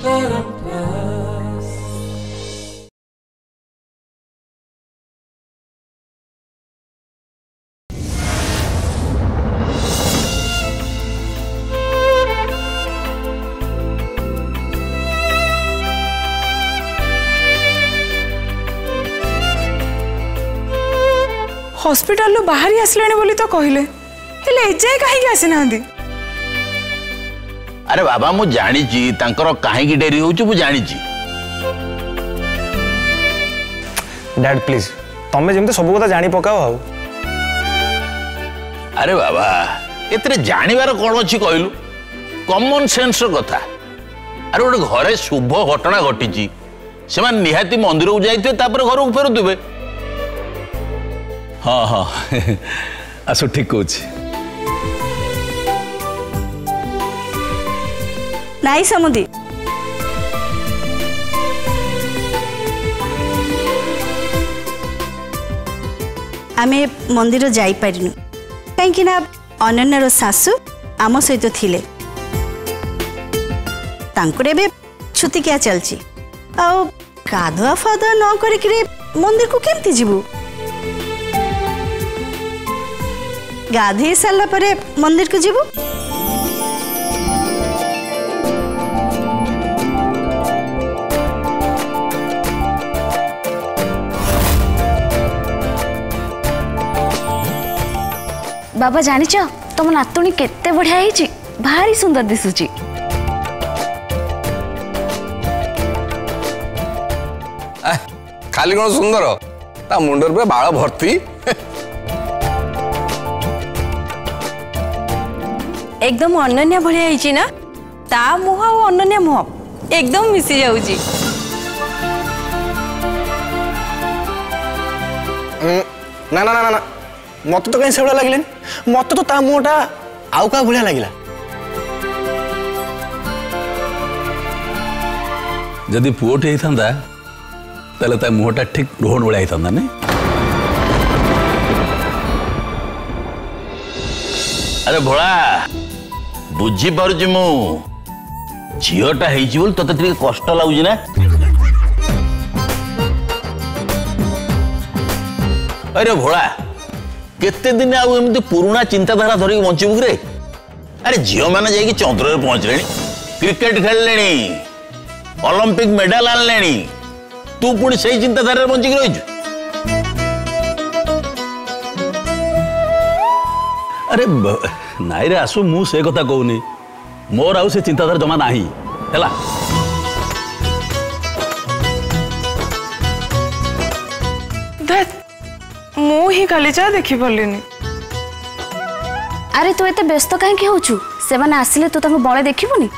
ହସ୍ପିଟାଲରୁ ବାହାରି ଆସିଲେଣି ବୋଲି ତ କହିଲେ ହେଲେ ଏଯାଏ କାହିଁକି ଆସିନାହାନ୍ତି আরে বাবা মু জানিছি তাঙ্কর কাহিকি ডেরি হচ্ছে মু জানিছি ড্যাড প্লিজ তুমি যেমতি সব কথা জানি পকাও আউ আরে বাবা এতে জানিবার কোণ অছি কইলু কমন সেন্সর কথা আরে গোটে ঘরে শুভ ঘটনা ঘটিছি সেমান নিহাতি মন্দিরক যাইতে তারপরে ঘরক ফেরুতবে হ্যাঁ হ্যাঁ আসো ঠিক কହୁছি নাই সমুদি আমি মন্দির যাইপারিনু কিনা ଅନନ୍ୟାର ଶାଶୁ ଆମ ସହିତ ଥିଲେ ତାଙ୍କର ଏବେ ଛୁତିକିଆ ଚାଲିଛି ଆଉ ଗାଧୁଆ ଫାଧୁଆ ନ କରିକିରି ମନ୍ଦିରକୁ କେମିତି ଯିବୁ ଗାଧେଇ ସାରିଲା ପରେ ମନ୍ଦିରକୁ ଯିବୁ बाबा जान तुम नातुणी के बढ़िया है भारी सुंदर दिशु खाली कौन सुंदर मुंडर पे बाल भर्ती एकदम अन्य भाई ना ता मुह अन्य मुह एकदम मिसी जा ना ना ना ना মতো তো কাই সেভাবে লাগলেন মতো তো তা মুহটা আউ কাহা ভাগ লাগিলা যদি পুয়োটি হইতা তাহলে তা মুহটা ঠিক রোহন ভাগ হইতা না আরে ভোলা বুঝিপারুছি মু ঝিওটা হয়েছি বলে তোতে টিকে কষ্ট লাগুছি না আরে ভোলা କେତେ ଦିନ ଆଉ ଏମିତି ପୁରୁଣା ଚିନ୍ତାଧାରା ଧରିକି ବଞ୍ଚିବୁ କିରେ ଆରେ ଝିଅମାନେ ଯାଇକି ଚନ୍ଦ୍ରରେ ପହଞ୍ଚିଲେଣି କ୍ରିକେଟ୍ ଖେଳିଲେଣି ଅଲମ୍ପିକ୍ ମେଡାଲ ଆଣିଲେଣି ତୁ ପୁଣି ସେଇ ଚିନ୍ତାଧାରାରେ ବଞ୍ଚିକି ରହିଛୁ ଆରେ ନାଇଁରେ ଆସୁ ମୁଁ ସେ କଥା କହୁନି ମୋର ଆଉ ସେ ଚିନ୍ତାଧାରା ଜମା ନାହିଁ ହେଲା ହିଁ କାଲିଚା ଦେଖିପାରିଲିନି ଆରେ ତୁ ଏତେ ବ୍ୟସ୍ତ କାହିଁକି ହେଉଛୁ ସେମାନେ ଆସିଲେ ତୁ ତାଙ୍କୁ ବଳେ ଦେଖିବୁନି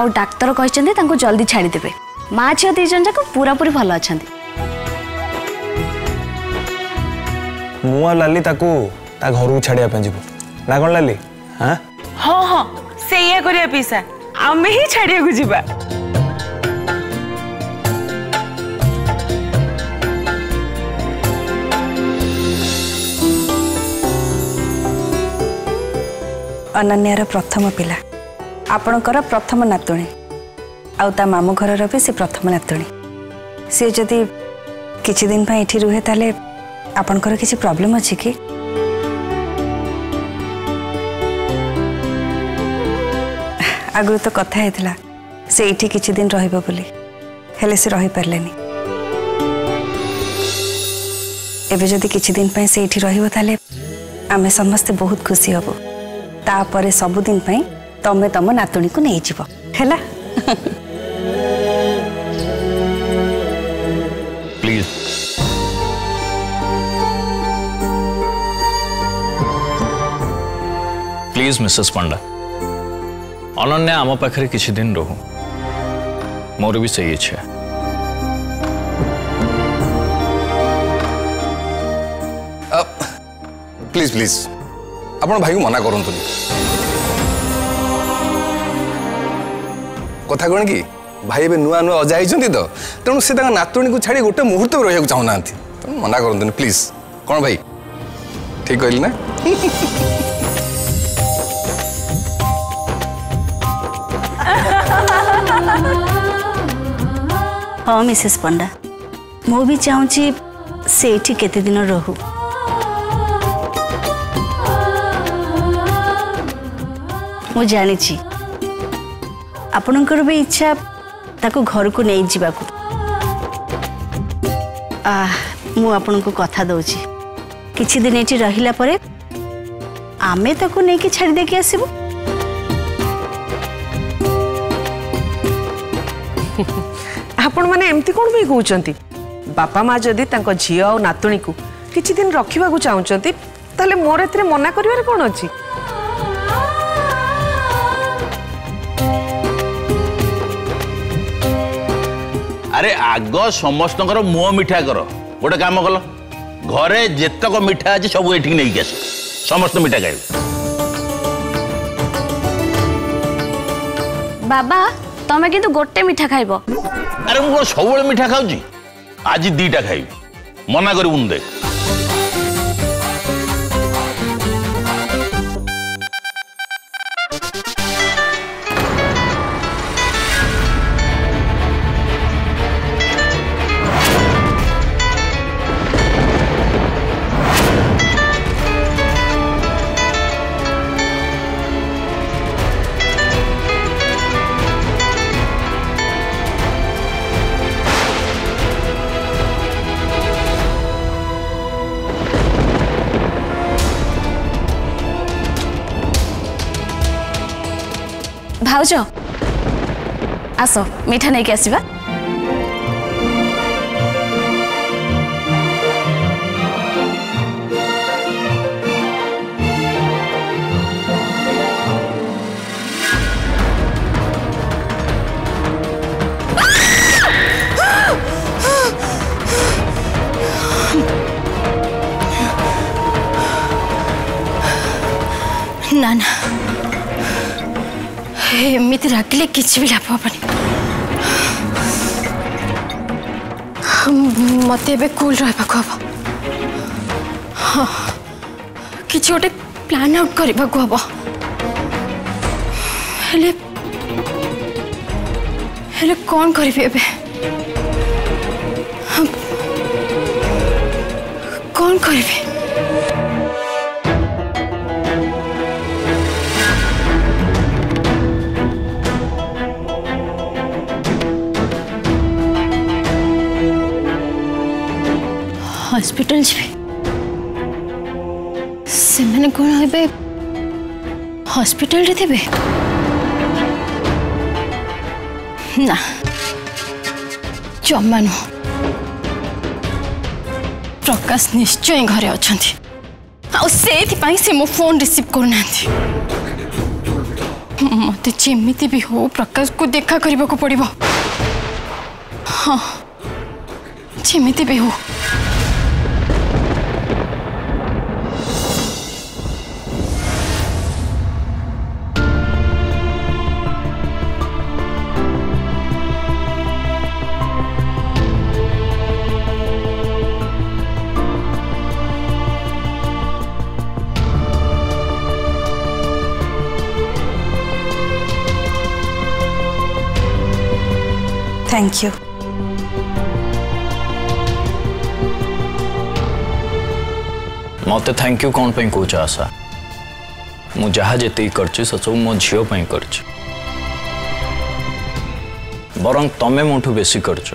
ଆଉ ଡାକ୍ତର କହିଛନ୍ତି ତାଙ୍କୁ ଜଲ୍ଦି ଛାଡ଼ିଦେବେ ମା ଝିଅ ଦୁଇ ଜଣ ଯାକ ପୁରାପୁରି ଭଲ ଅଛନ୍ତି ମୁଁ ଆଉ ଲାଲି ତାକୁ ତା ଘରକୁ ଛାଡ଼ିବା ପାଇଁ ଯିବୁ ନା କ'ଣ ଲାଲି ହଁ ହଁ ସେଇଆ କରିବା ପିସା ଆମେ ହିଁ ଛାଡ଼ିବାକୁ ଯିବା अनन्यार प्रथम पिला आपणकर प्रथम नातुणी आता मामू घर भी सी प्रथम नातुणी सी जदि किद रुहे तेल आपणकर किसी प्रॉब्लम अच्छे कि आगु तो कथा से ये किद रही हेले से रही पारे एवं जदि किद रही आम समस्ते बहुत खुशी हबू ତାପରେ ସବୁଦିନ ପାଇଁ ତମେ ତମ ନାତୁଣୀକୁ ନେଇଯିବ ହେଲା please please Mrs Panda Ananya ଆମ ପାଖରେ କିଛି ଦିନ ରହୁ ମୋର ବି ସେଇ ଇଚ୍ଛା ପ୍ଲିଜ୍ ପ୍ଲିଜ୍ ଆପଣ ଭାଇକୁ ମନା କରନ୍ତୁନି କଥା କ'ଣ କି ଭାଇ ଏବେ ନୂଆ ନୂଆ ଅଜା ହେଇଛନ୍ତି ତ ତେଣୁ ସେ ତାଙ୍କ ନାତୁଣୀକୁ ଛାଡ଼ି ଗୋଟେ ମୁହୂର୍ତ୍ତ ବି ରହିବାକୁ ଚାହୁଁନାହାନ୍ତି ତେଣୁ ମନା କରନ୍ତୁନି ପ୍ଲିଜ୍ କ'ଣ ଭାଇ ଠିକ୍ କହିଲି ନା ହଁ ମିସେସ୍ ପଣ୍ଡା ମୁଁ ବି ଚାହୁଁଛି ସେଇଠି କେତେ ଦିନ ରହୁ ମୁଁ ଜାଣିଛି ଆପଣଙ୍କର ବି ଇଚ୍ଛା ତାକୁ ଘରକୁ ନେଇଯିବାକୁ ମୁଁ ଆପଣଙ୍କୁ କଥା ଦେଉଛି କିଛି ଦିନ ଏଠି ରହିଲା ପରେ ଆମେ ତାକୁ ନେଇକି ଛାଡ଼ି ଦେଇକି ଆସିବୁ ଆପଣମାନେ ଏମିତି କ'ଣ ପାଇଁ କହୁଛନ୍ତି ବାପା ମା ଯଦି ତାଙ୍କ ଝିଅ ଆଉ ନାତୁଣୀକୁ କିଛି ଦିନ ରଖିବାକୁ ଚାହୁଁଛନ୍ତି ତାହେଲେ ମୋର ଏଥିରେ ମନା କରିବାରେ କ'ଣ ଅଛି আরে আগ সমস্ত মুহ মিঠা কর গোটে কাম কল ঘরে যেতক মিঠা আছে সব এটি নেইকি আস সমস্ত মিঠা খাইব বাবা তুমি কিন্তু গোটে মিঠা খাইব আরে মু সবুলে মিঠা খাওছি আজ দুইটা খাইবি মনা করবুন দেখ खाऊ आस मीठा नहीं आस नाना ଏମିତି ରାଗିଲେ କିଛି ବି ଲାଭ ହେବନି ମୋତେ ଏବେ କୁଲ୍ ରହିବାକୁ ହେବ ହଁ କିଛି ଗୋଟେ ପ୍ଲାନ୍ ଆଉଟ୍ କରିବାକୁ ହେବ ହେଲେ ହେଲେ କ'ଣ କରିବି ଏବେ କ'ଣ କରିବି हॉस्पिटल जी से कौन ये हस्पिटाल थे ना जमा नुह प्रकाश निश्चय घरे अच्छा से मो फोन रिसीव करना मत जमी भी हो प्रकाश को देखा करने को पड़ो हाँ जमी भी हो थैंक यू मत थैंक यू कौन पर कौच आशा ମୁଁ ଯାହା ଯେତିକି କରିଛି ସେସବୁ ମୋ ଝିଅ ପାଇଁ କରିଛି ବରଂ ତମେ ମୋଠୁ ବେଶୀ କରିଛ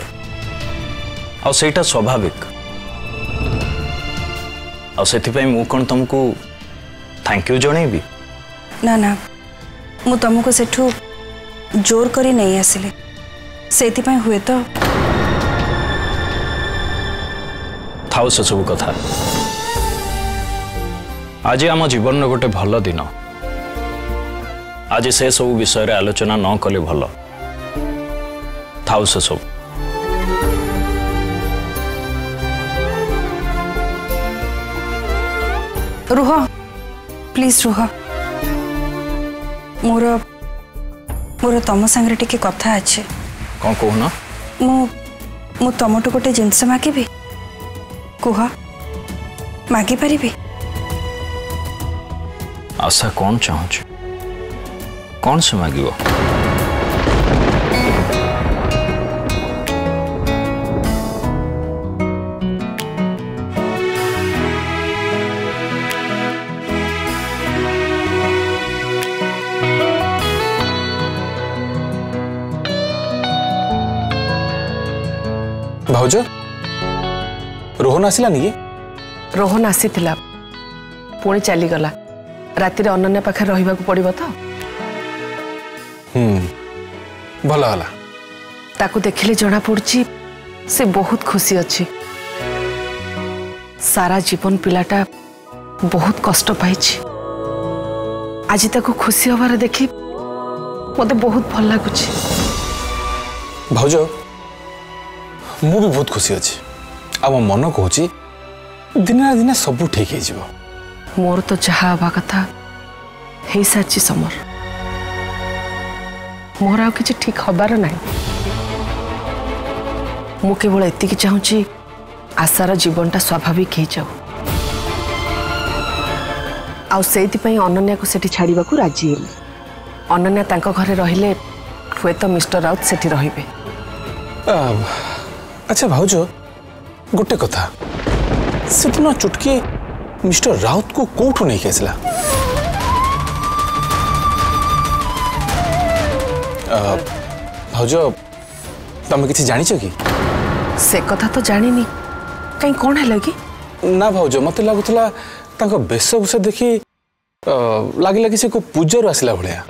ଆଉ ସେଇଟା ସ୍ୱାଭାବିକ ଆଉ ସେଥିପାଇଁ ମୁଁ କ'ଣ ତମକୁ ଥ୍ୟାଙ୍କ ୟୁ ଜଣେଇବି ନା ନା ମୁଁ ତମକୁ ସେଠୁ ଜୋର କରି ନେଇ ଆସିଲି ସେଇଥିପାଇଁ ହୁଏତ ଥାଉ ସେସବୁ କଥା ଆଜି ଆମ ଜୀବନର ଗୋଟେ ଭଲ ଦିନ ଆଜି ସେସବୁ ବିଷୟରେ ଆଲୋଚନା ନ କଲେ ଭଲ ଥାଉ ସେସବୁ ରୁହ ପ୍ଲିଜ୍ ରୁହ ମୋର ମୋର ତମ ସାଙ୍ଗରେ ଟିକେ କଥା ଅଛି कौन को होना मु मु तमोट गोटे जिंस मागिबी कोह मागि परिबी आशा कौन चाहौ कौन से मागिबो ভাউজ রোহন আসলানি কি রোহন আসিলা পুঁ চালগলা রাতে অনন্যা পাখে রহবা পড়ব তো হুম ভাল হল তাকে দেখলে পড়ছি সে বহুত খুশি অছি সারা জীবন পিলাটা বহুত কষ্ট পাইছি আজি তাকে খুশি হবার দেখি মতো বহুত ভাল লাগুছি ভাউজ ମୁଁ ବି ବହୁତ ଖୁସି ଅଛି ଆଉ ମୋ ମନ କହୁଛି ଦିନେ ନା ଦିନେ ସବୁ ଠିକ୍ ହେଇଯିବ ମୋର ତ ଯାହା ହେବା କଥା ହେଇସାରିଛି ସମର ମୋର ଆଉ କିଛି ଠିକ୍ ହବାର ନାହିଁ ମୁଁ କେବଳ ଏତିକି ଚାହୁଁଛି ଆଶାର ଜୀବନଟା ସ୍ୱାଭାବିକ ହେଇଯାଉ ଆଉ ସେଇଥିପାଇଁ ଅନନ୍ୟାକୁ ସେଠି ଛାଡ଼ିବାକୁ ରାଜି ହେଲି ଅନନ୍ୟା ତାଙ୍କ ଘରେ ରହିଲେ ହୁଏତ ମିଷ୍ଟର ରାଉତ ସେଠି ରହିବେ अच्छा भाज गोटे कथा से दिन चुटकी मिस्टर राउत को कौटू नहीं आसला भाज तुम कि जान कि से कथा तो जानी कहीं कौन है लगी? ना भाज मत लगुला वेशभूषा देख लगे कि पूजर आसला भाया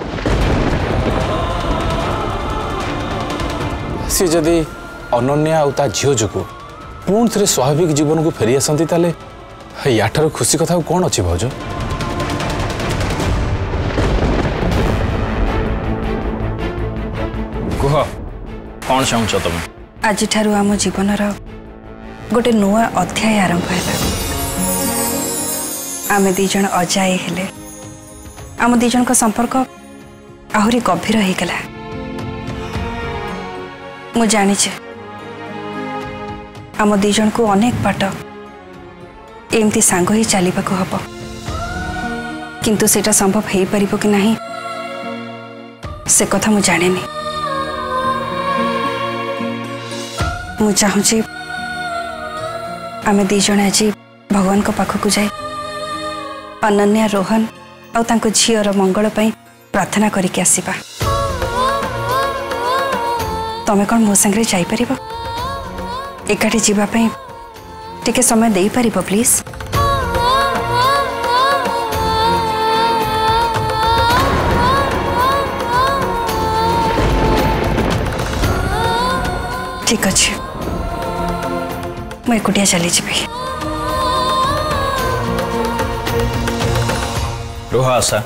सी जदी ଅନନ୍ୟା ଆଉ ତା ଝିଅ ଯୋଗୁଁ ପୁଣି ଥରେ ସ୍ୱାଭାବିକ ଜୀବନକୁ ଫେରି ଆସନ୍ତି ତାହେଲେ ୟାଠାରୁ ଖୁସି କଥା ଆଉ କ'ଣ ଅଛି ଭାଉଜ କୁହ କ'ଣ ଚାହୁଁଛ ତମେ ଆଜିଠାରୁ ଆମ ଜୀବନର ଗୋଟେ ନୂଆ ଅଧ୍ୟାୟ ଆରମ୍ଭ ହେଲା ଆମେ ଦୁଇ ଜଣ ଅଜାୟ ହେଲେ ଆମ ଦୁଇ ଜଣଙ୍କ ସମ୍ପର୍କ ଆହୁରି ଗଭୀର ହେଇଗଲା ମୁଁ ଜାଣିଛି आम दिजन को अनेक बाट एमती सांग ही चल कि संभव हो पार कि ना से कथा मुझे जाने मुझे आम दिज आज भगवान को पाखक जाए अनन्या रोहन आउ झीर मंगल प्रार्थना करमें कौन मो सांगे जापर एकाठी जी समय दे पार प्लीज ठीक अच्छे मुकुटिया चली रोहा आशा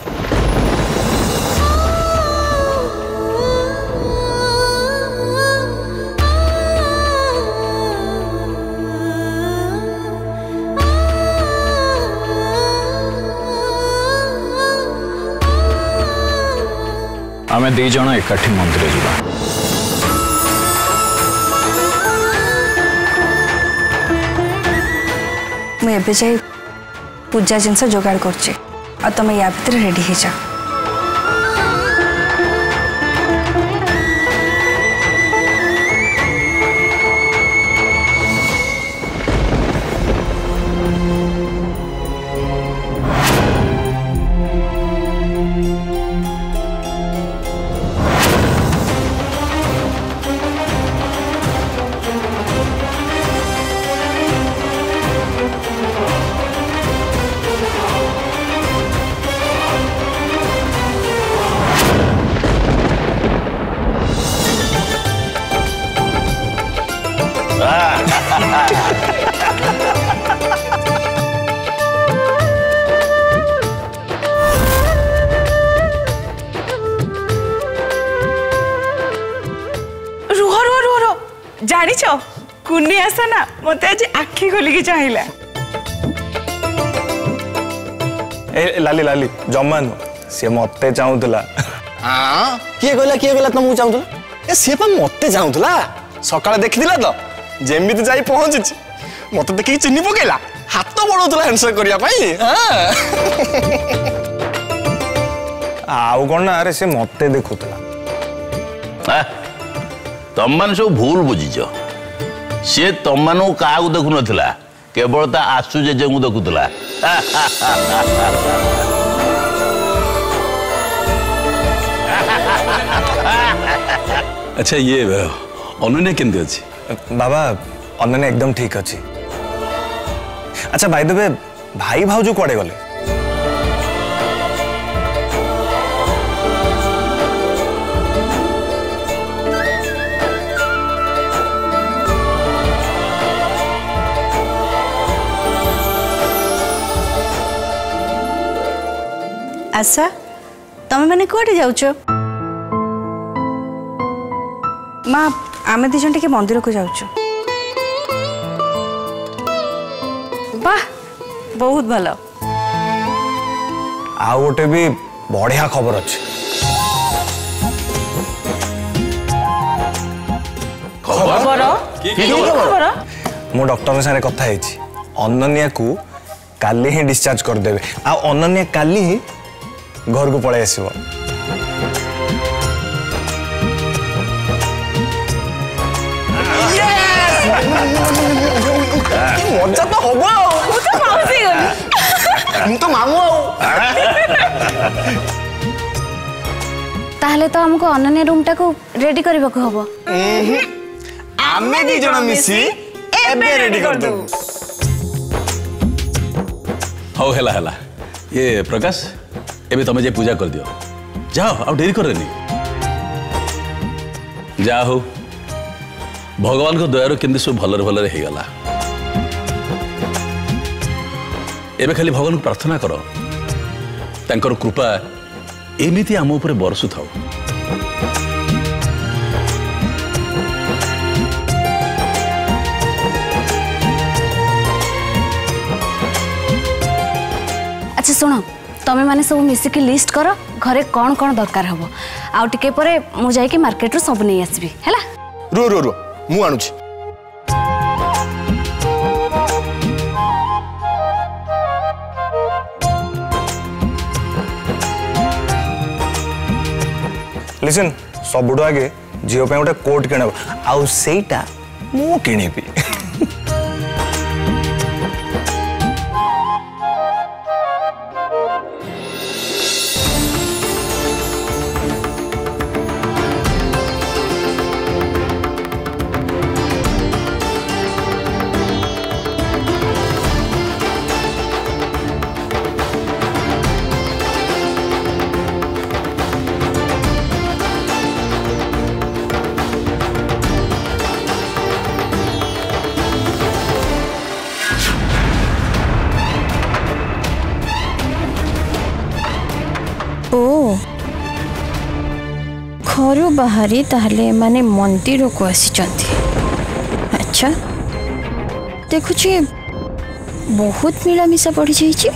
आम दीज एकाठी मंदिर तो तो जा पूजा जिनस जोगाड़ कर तुम या भितर रेडी जाओ रुह रुह रुह रुह जानी ना मत आज आखी खोली के ए लाली लाली जम्मा नु से मते चाहुतला किए कहला किए कहला तुम चाहुतला ए से पा मते चाहुतला सकाळ तो ଯେମିତି ଯାଇ ପହଞ୍ଚିଛି ମୋତେ ଦେଖିକି ଚିହ୍ନି ପକେଇଲା ହାତ ବଢ଼ଉଥିଲା ହ୍ୟାଣ୍ଡସେକ୍ କରିବା ପାଇଁ ଆଉ କ'ଣ ନା ଆରେ ସେ ମୋତେ ଦେଖୁଥିଲା ତମମାନେ ସବୁ ଭୁଲ ବୁଝିଛ ସିଏ ତମମାନଙ୍କୁ କାହାକୁ ଦେଖୁନଥିଲା କେବଳ ତା ଆଶୁ ଜେଜେଙ୍କୁ ଦେଖୁଥିଲା ଆଚ୍ଛା ଇଏ ଅନନ୍ୟା କେମିତି ଅଛି বাবা অন্যান্য একদম ঠিক আছে আচ্ছা ভাই দেবে ভাই ভাউজু কড়ে গলে আচ্ছা তুমি মানে কুয়াড়ে যাওছ মা ଆମେ ଦୁଇ ଜଣ ଟିକେ ମନ୍ଦିରକୁ ଯାଉଛୁ ବାହ ବହୁତ ଭଲ ଆଉ ଗୋଟେ ବି ବଢିଆ ଖବର ଅଛି ମୁଁ ଡକ୍ଟରଙ୍କ ସାଙ୍ଗରେ କଥା ହେଇଛି ଅନନ୍ୟାକୁ କାଲି ହିଁ ଡିସଚାର୍ଜ କରିଦେବେ ଆଉ ଅନନ୍ୟା କାଲି ହିଁ ଘରକୁ ପଳାଇ ଆସିବ wow, untuk mau sih. Untuk mau. তাহলে তো আমাকে অনন্য রুমটাকে রেডি করিবাকু হবো আমি দুই জন মিশি এবে রেডি করে দেবো ଏବେ ଖାଲି ଭଗବାନଙ୍କୁ ପ୍ରାର୍ଥନା କର ତାଙ୍କର କୃପା ଏମିତି ଆମ ଉପରେ ବରସୁଥାଉ ଆଚ୍ଛା ଶୁଣ ତମେମାନେ ସବୁ ମିଶିକି ଲିଷ୍ଟ କର ଘରେ କ'ଣ କ'ଣ ଦରକାର ହେବ ଆଉ ଟିକେ ପରେ ମୁଁ ଯାଇକି ମାର୍କେଟରୁ ସବୁ ନେଇ ଆସିବି ହେଲା ରୁହ ରୁହ ରୁହ ମୁଁ ଆଣୁଛି लिसन सबुठ आगे झीप गोटे कोट किण आईटा मुणबी ବାହାରି ତାହେଲେ ଏମାନେ ମନ୍ଦିରକୁ ଆସିଛନ୍ତି ଆଚ୍ଛା ଦେଖୁଛି ବହୁତ ମିଳାମିଶା ବଢ଼ିଯାଇଛି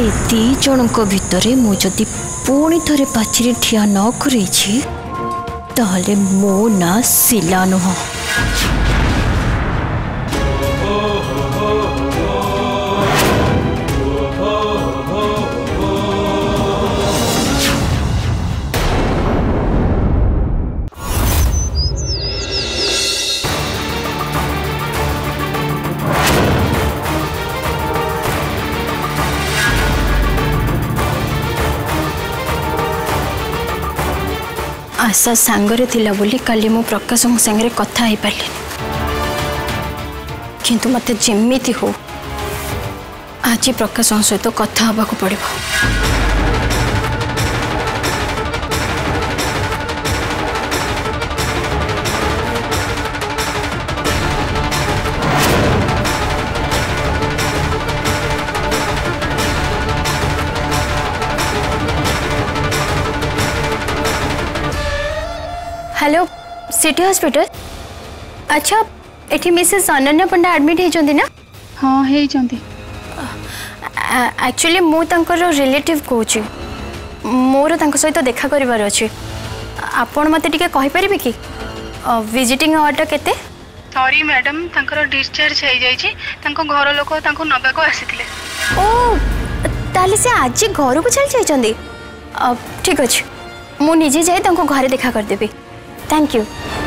ଏ ଦୁଇ ଜଣଙ୍କ ଭିତରେ ମୁଁ ଯଦି ପୁଣି ଥରେ ପାଚିରେ ଠିଆ ନ କରେଇଛି ତାହେଲେ ମୋ ନାଁ ଶିଲା ନୁହଁ ଆଶା ସାଙ୍ଗରେ ଥିଲା ବୋଲି କାଲି ମୁଁ ପ୍ରକାଶଙ୍କ ସାଙ୍ଗରେ କଥା ହେଇପାରିଲିନି କିନ୍ତୁ ମୋତେ ଯେମିତି ହଉ ଆଜି ପ୍ରକାଶଙ୍କ ସହିତ କଥା ହେବାକୁ ପଡ଼ିବ हेलो सिटी हॉस्पिटल अच्छा एठी मिसेस अनन्या पंडा एडमिट हे जोंदी ना हां हे जोंदी एक्चुअली तंकर रिलेटिव कहूँ मोर तंक सहित तो देखा करिवार अछि आपण मते टिके कहि कहीपर कि विजिटिंग आवर्टा केते सॉरी मैडम तंकर डिस्चार्ज हे जाई छी तंको घर लोक तंको को आसते ओ ताले से आज घर को चल जाई जाइए ठीक अछि निजे जाय तंको घरे देखा कर करदेवी Thank you.